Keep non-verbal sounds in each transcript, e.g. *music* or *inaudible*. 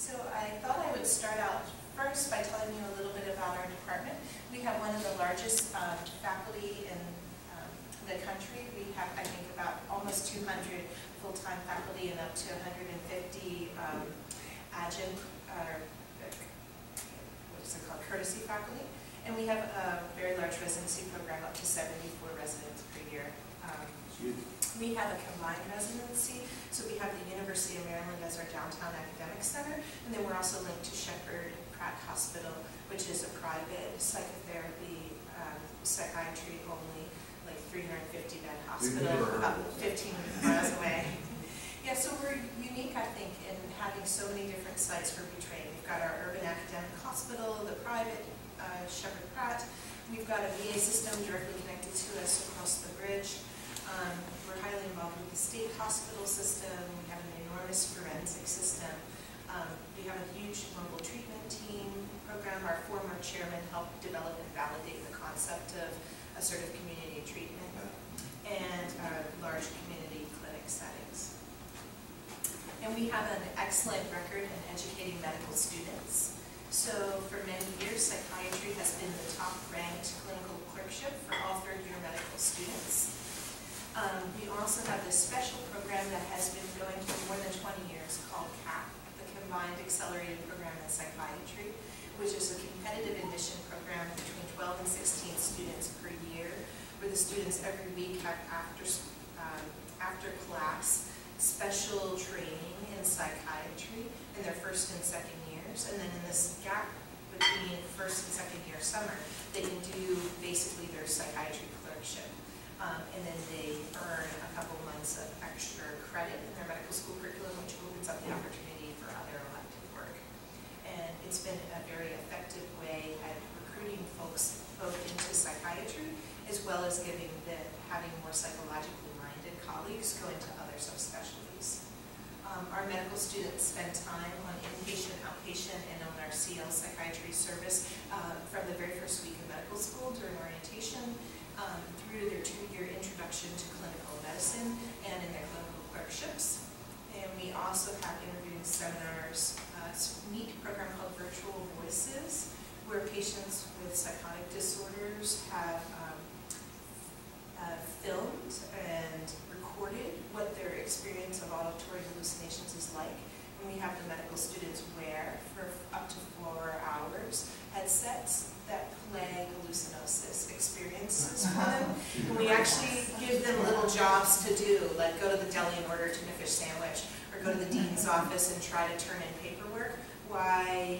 So I thought I would start out first by telling you a little bit about our department. We have one of the largest uh, faculty in um, the country. We have, I think, about almost 200 full-time faculty and up to 150 um, adjunct, uh, what is it called, courtesy faculty. And we have a very large residency program, up to 74 residents per year. Um, we have a combined residency, so we have the University of Maryland as our downtown academic center, and then we're also linked to Sheppard Pratt Hospital, which is a private psychotherapy, um, psychiatry only, like 350 bed hospital, about 15 miles away. *laughs* Yeah, so we're unique, I think, in having so many different sites for we train. We've got our urban academic hospital, the private uh, Sheppard Pratt. We've got a VA system directly connected to us across the bridge. Um, we're highly involved with the state hospital system. We have an enormous forensic system. Um, we have a huge mobile treatment team program. Our former chairman helped develop and validate the concept of assertive community treatment and uh, large community clinic settings. And we have an excellent record in educating medical students. So for many years, psychiatry has been the top-ranked clinical clerkship for all third-year medical students. Um, we also have this special program that has been going for more than 20 years called CAP, the Combined Accelerated Program in Psychiatry, which is a competitive admission program between 12 and 16 students per year, where the students every week have after, um, after class special training in psychiatry in their first and second years. And then in this gap between first and second year summer, they can do basically their psychiatry clerkship. Um, and then they earn a couple months of extra credit in their medical school curriculum, which opens up the opportunity for other elective work. And it's been a very effective way at recruiting folks both into psychiatry as well as giving the, having more psychologically minded colleagues go into other subspecialties. Um, our medical students spend time on inpatient, outpatient, and on our CL psychiatry service uh, from the very first week of medical school during orientation um, through their two-year introduction to clinical medicine and in their clinical clerkships. And we also have interviewing seminars, uh, a neat program called Virtual Voices, where patients with psychotic disorders have um, uh, filmed and recorded what their experience of auditory hallucinations is like. And we have the medical students wear for up to four hours headsets play hallucinosis experiences for them. And we actually give them little jobs to do, like go to the deli and order a tuna fish sandwich, or go to the dean's office and try to turn in paperwork, why,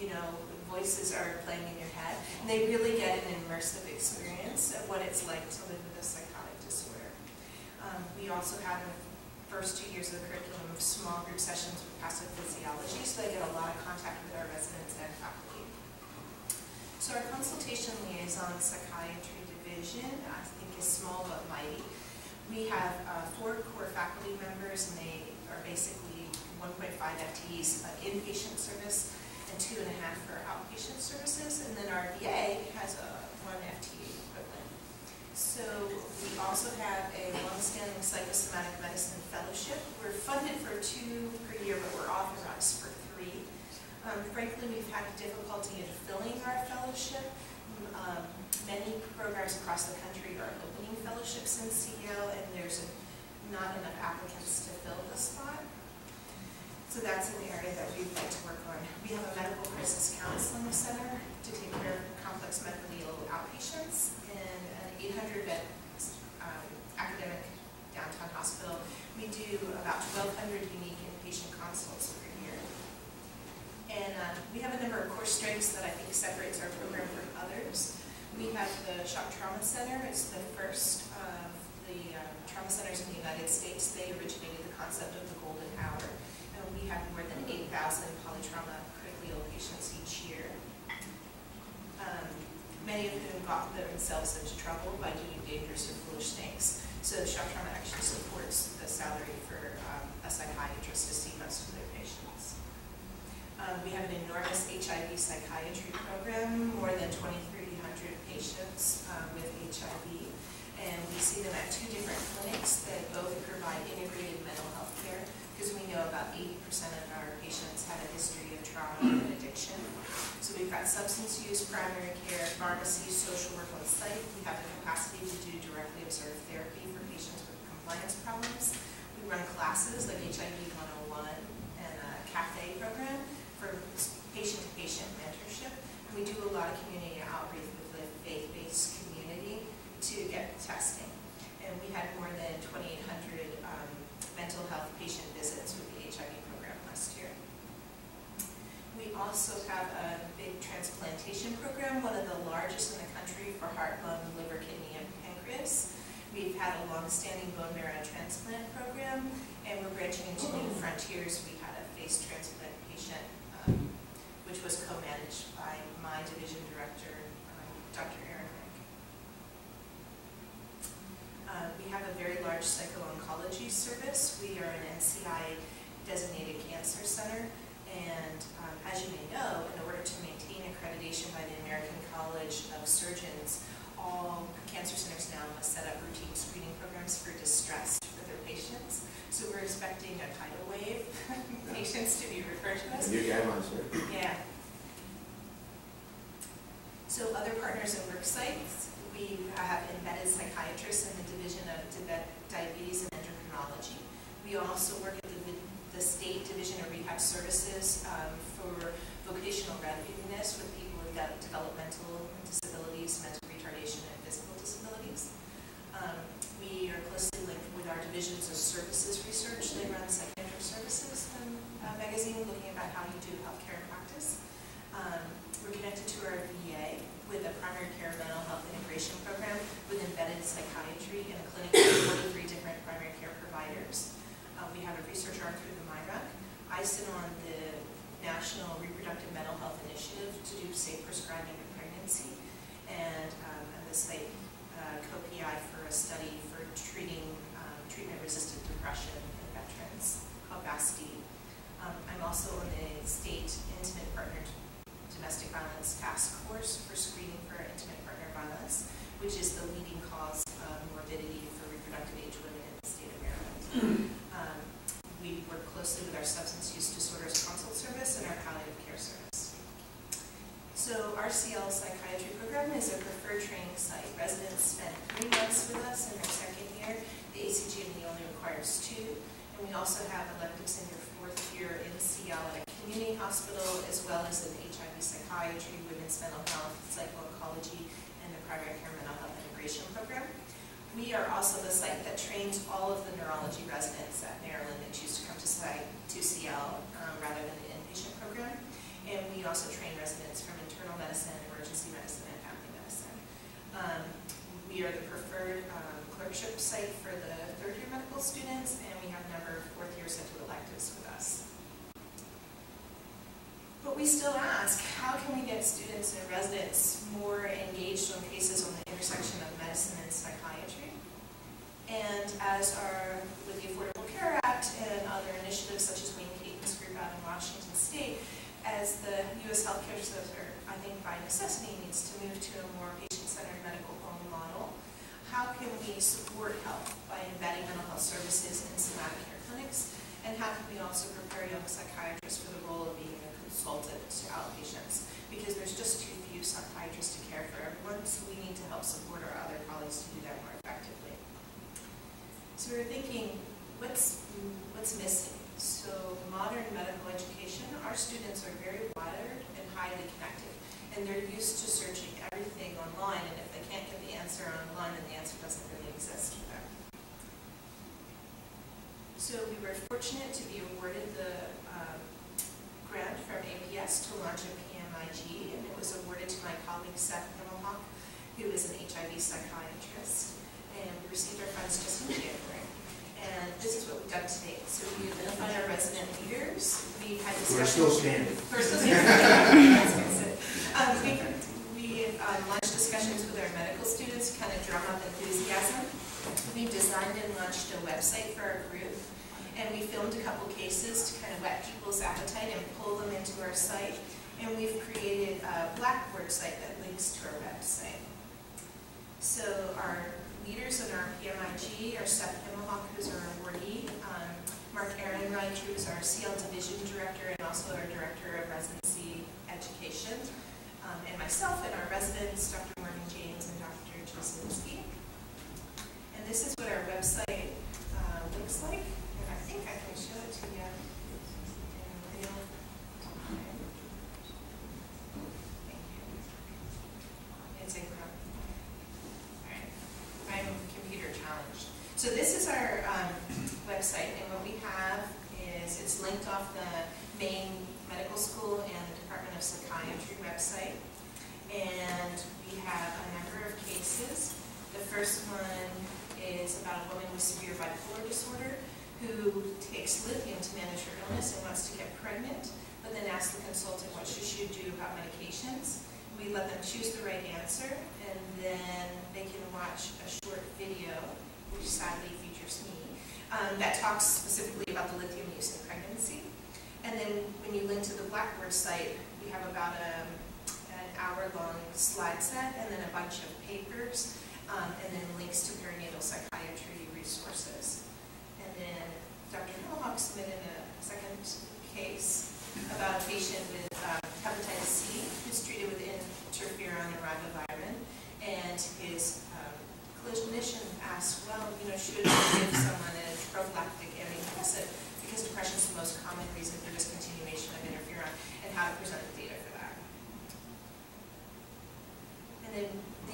you know, voices are playing in your head. And they really get an immersive experience of what it's like to live with a psychotic disorder. Um, we also have in the first two years of the curriculum small group sessions with passive physiology, so they get a lot of contact with our residents and faculty. So our consultation liaison psychiatry division, I think is small but mighty. We have uh, four core faculty members and they are basically 1.5 FTEs uh, inpatient service and two and a half for outpatient services. And then our VA has a one FTE equivalent. So we also have a long-standing psychosomatic medicine fellowship. We're funded for two per year, but we're authorized for um, frankly, we've had difficulty in filling our fellowship. Um, many programs across the country are opening fellowships in CEO, and there's not enough applicants to fill the spot. So that's an area that we'd like to work on. We have a medical crisis counseling center to take care of complex medically ill outpatients and an 800-bed um, academic downtown hospital. We do about 1,200 unique inpatient consults and um, we have a number of core strengths that I think separates our program from others. We have the Shock Trauma Center. It's the first of the uh, trauma centers in the United States. They originated the concept of the golden hour. And we have more than 8,000 polytrauma critically ill patients each year. Um, many of whom got themselves into trouble by doing dangerous or foolish things. So Shock Trauma actually supports the salary for um, a psychiatrist to see most of their patients. Um, we have an enormous HIV psychiatry program, more than 2,300 patients um, with HIV. And we see them at two different clinics that both provide integrated mental health care because we know about 80% of our patients have a history of trauma and addiction. So we've got substance use, primary care, pharmacy, social work on site. We have the capacity to do directly observed therapy for patients with compliance problems. We run classes like HIV 101 and a CAFE program for patient-to-patient mentorship. And we do a lot of community outreach with the faith-based community to get testing. And we had more than 2,800 um, mental health patient visits with the HIV program last year. We also have a big transplantation program, one of the largest in the country for heart, lung, liver, kidney, and pancreas. We've had a long-standing bone marrow transplant program, and we're branching into new frontiers. We had a face transplant patient, which was co-managed by my division director, um, Dr. Ehrenreich. Uh, we have a very large psycho-oncology service. We are an NCI designated cancer center, and um, as you may know, in order to maintain accreditation by the American College of Surgeons, all cancer centers now must set up routine screening programs for distress for their patients. So we're expecting a tidal wave *laughs* patients to be referred to us. New guidelines, right? Yeah. So other partners and work sites, we have embedded psychiatrists in the Division of Diabetes and Endocrinology. We also work at the, the State Division of Rehab Services um, for vocational readiness with people with developmental disabilities, mental retardation and physical disabilities. Um, we are closely linked with our divisions of services research. They run psychiatric services um, uh, magazine looking about how you do healthcare practice. Um, we're connected to our VA with a primary care mental health integration program with embedded psychiatry in a clinic with 43 different primary care providers. Uh, we have a research arm through the MIRECC. I sit on the National Reproductive Mental Health Initiative to do safe prescribing of pregnancy and um, the site uh, co-PI for a study for treating um, treatment-resistant depression in veterans called VAST-D. Um, I'm also on the state intimate partner domestic violence task force for screening for intimate partner violence, which is the leading cause of morbidity for reproductive age women in the state of Maryland. Um, we work closely with our substance use disorders consult service and our palliative care service. So our CL psychiatry program is a preferred training site. Residents spend three months with us in their second year. The ACGME only requires two. And we also have electives in your fourth year in CL at a community hospital, as well as in HIV psychiatry, women's mental health, psycho-oncology, and the primary care mental health integration program. We are also the site that trains all of the neurology residents at Maryland that choose to come to site to CL um, rather than the inpatient program. And we also train residents from internal medicine, emergency medicine, and family medicine. Um, we are the preferred clerkship site for the third year medical students, and we have a number of fourth years that do electives with us. But we still ask, how can we get students and residents more engaged on cases on the intersection of medicine and psychiatry? And as our, with the Affordable Care Act and other initiatives such as Wayne Katon's group out in Washington State, as the U.S. healthcare sector, I think by necessity, needs to move to a more patient-centered medical home. How can we support health by embedding mental health services in somatic care clinics? And how can we also prepare young psychiatrists for the role of being a consultant to outpatients? Because there's just too few psychiatrists to care for everyone, so we need to help support our other colleagues to do that more effectively. So we we're thinking, what's, what's missing? So modern medical education, our students are very wired and highly connected. And they're used to searching everything online, and if they can't get the answer online, then the answer doesn't really exist for them. So we were fortunate to be awarded the um, grant from APS to launch a PMIG, and it was awarded to my colleague Seth Himmelhoch, who is an HIV psychiatrist. And we received our funds just in January. And this is what we've done to date. So we identified our resident leaders. We had We're discussions. still standing. We're still standing. *laughs* um, we we um, launched discussions with our medical students to kind of drum up enthusiasm. We designed and launched a website for our group. And we filmed a couple cases to kind of whet people's appetite and pull them into our site. And we've created a Blackboard site that links to our website. So our leaders in our PMIG are Seth Himmelhoch, who's our awardee, um, Mark Ehrenreich, who is our CL Division Director and also our Director of Residency Education, um, and myself and our residents, Dr. Morgan James and Dr. Jasinski. And this is what our website uh, looks like, think I can show it to you. It's in Chrome. All right. I'm computer challenged. So this is our um, website, and what we have is, it's linked off the main medical school and the Department of Psychiatry website. And we have a number of cases. The first one is about a woman with severe bipolar disorder who takes lithium to manage her illness and wants to get pregnant, but then asks the consultant what she should do about medications. We let them choose the right answer, and then they can watch a short video, which sadly features me, um, that talks specifically about the lithium use in pregnancy. And then when you link to the Blackboard site, we have about a, an hour-long slide set and then a bunch of papers, um, and then links to perinatal psychiatry resources. Then Dr. Himmelhoch submitted a second case about a patient with uh, hepatitis C who's treated with interferon and ribavirin, and his um, clinician asked, well, you know, should we give someone a prophylactic antidepressant because depression is the most common reason for discontinuation of interferon, and how to present the data for that. And then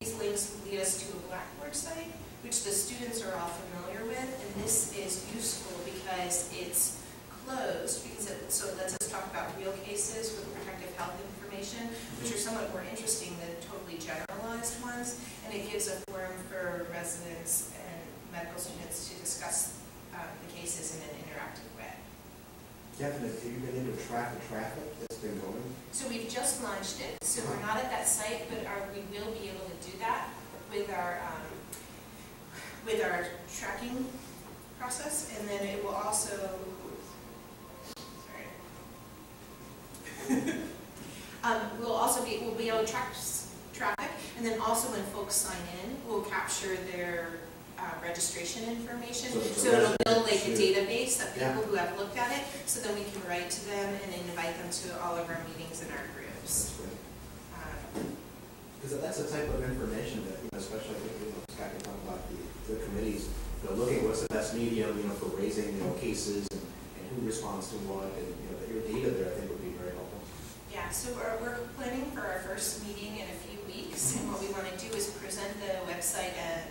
these links lead us to a Blackboard site, which the students are all familiar with, and this is useful because it's closed, because it, so it lets us talk about real cases with protective health information, which are somewhat more interesting than totally generalized ones, and it gives a forum for residents and medical students to discuss uh, the cases in an interactive way. Definitely, have you been able to track the traffic that's been going? So we've just launched it, so we're not at that site, but are, we will be able to do that with our, um, with our tracking process, and then it will also, sorry. *laughs* Um, also be, we'll be able to track traffic, and then also when folks sign in, we'll capture their, uh, registration information. So it's So it'll build like a database of Yeah. people who have looked at it, so then we can write to them and invite them to all of our meetings and our groups. That's. Um, Because that's the type of information that, you know, especially, you know, Scott can talk about the, the committees, you know, looking at what's the best medium, you know, for raising, you know, cases and, and who responds to what, and, you know, your data there, I think, would be very helpful. Yeah, so we're, we're planning for our first meeting in a few weeks, and what we want to do is present the website and,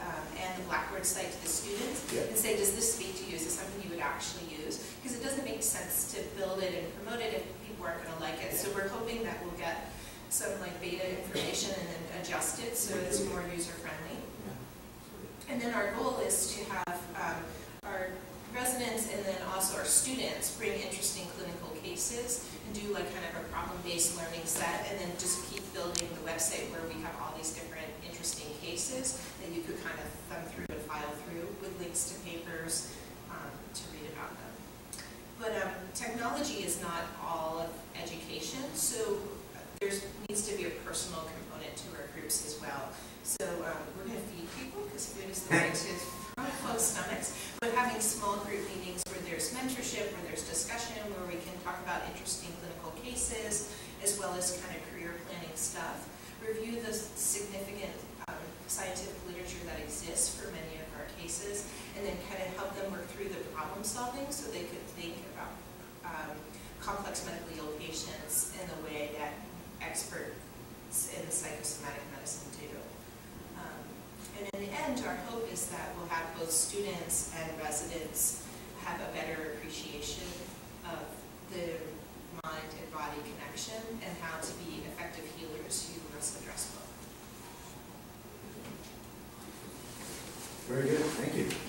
um, and the Blackboard site to the students, Yeah. and say, does this speak to you, is this something you would actually use? Because it doesn't make sense to build it and promote it if people aren't gonna like it, so we're hoping that we'll get some like beta information and then adjust it so it's more user-friendly. Yeah. And then our goal is to have um, our residents and then also our students bring interesting clinical cases and do like kind of a problem-based learning set and then just keep building the website where we have all these different interesting cases that you could kind of thumb through and file through with links to papers um, to read about them. But um, technology is not all of education, so complex medically ill patients in the way that experts in psychosomatic medicine do. Um, and in the end, our hope is that we'll have both students and residents have a better appreciation of the mind and body connection and how to be effective healers who must address both. Very good, thank you.